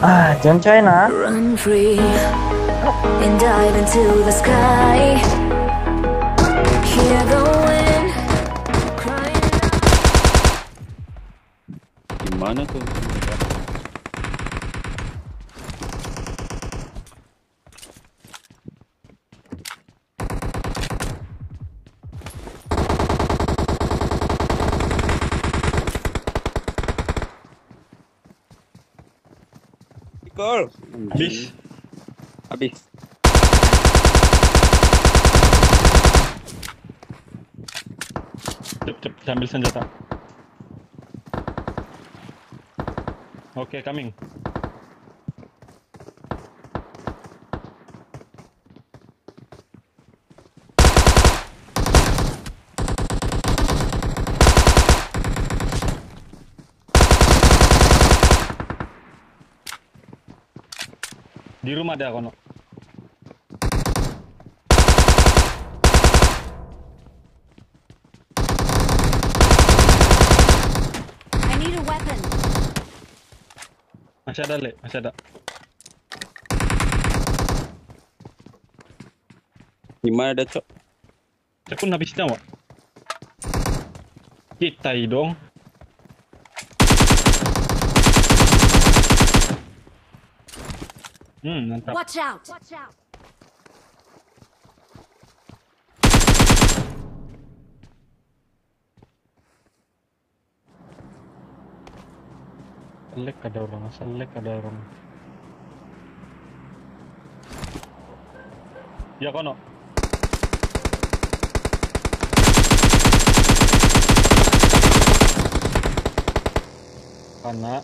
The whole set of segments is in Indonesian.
Ah, John China. Run free and dive into the sky. Hear the wind crying. Gimana tuh? Gol. Habis. Habis. Cep, cep, ambil senjata. Oke, coming. Di rumah ada kono. I need a weapon. Masih ada, Le. Masih ada. Gimana dah, Cok? Saya pun habis nyawa. Kita dong. Hmm, mantap. Watch out. Watch out. Selek ada orang, selek ada orang. Ya kono. Karena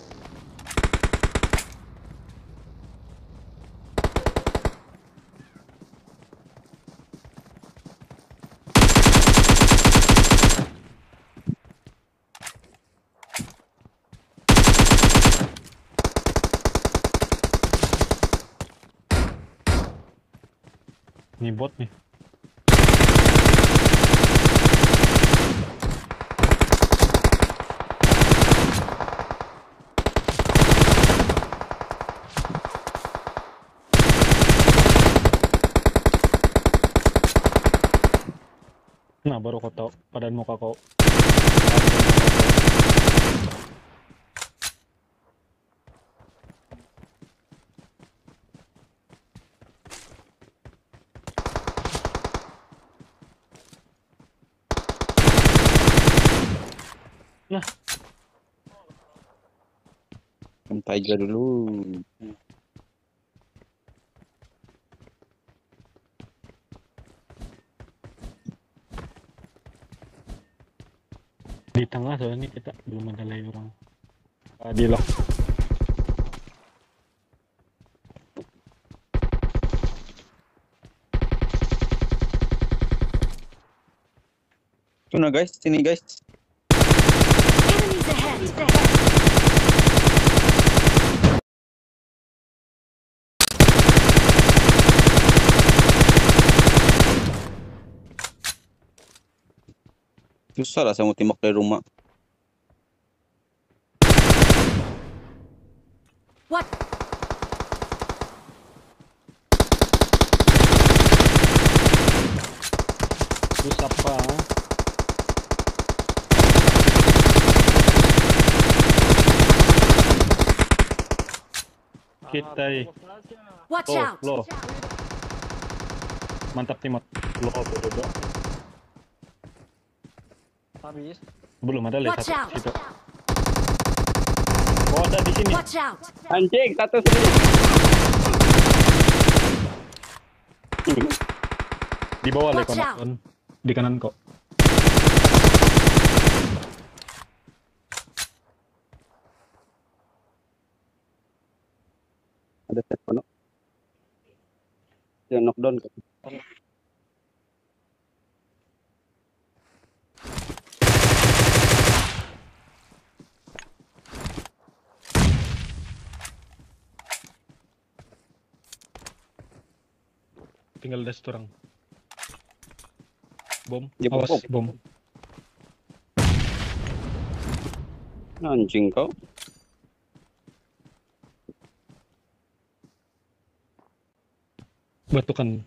ini bot nih. Nah, baru kau tahu padan muka kau. Santai aja dulu. di tengah soalnya kita belum ada lagi orang. Ah, di lock. Tuna guys, sini guys. Susah lah saya mau tembak dari rumah. What? Terus apa? Kita Watch Oh, out. mantap Timot. Lo bodoh. Habis. Belum ada lagi Watch satu out. situ. Oh ada di sini. Watch out. Anjing, satu sini. Di bawah lagi kanan. Di kanan kok. Ada telepon. Yang knockdown kan. tinggal dash orang. Bom, ya, awas bom. bom. Anjing kau. Batukan.